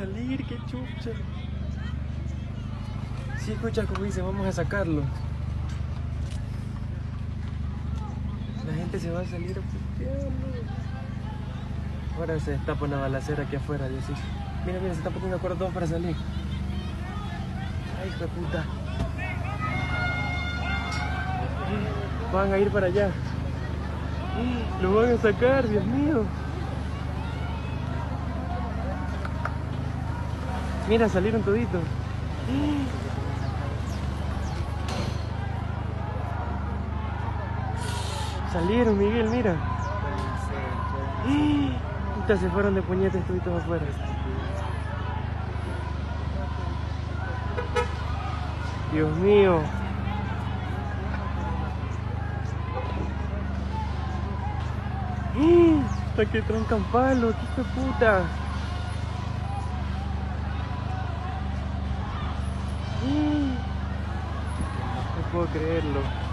salir, qué chucha. Sí, escucha como dice, vamos a sacarlo. La gente se va a salir a putearlo. Ahora se destapa una balacera aquí afuera, Dios sí. Mira, mira, se está poniendo acuerdo todos para salir. Ay, hijo puta. Van a ir para allá. Lo van a sacar, Dios mío. Mira, salieron toditos. Salieron, Miguel, mira. Puta, se fueron de puñetes toditos afuera. Dios mío. Hasta que troncan palo, qué puta. Puedo creerlo.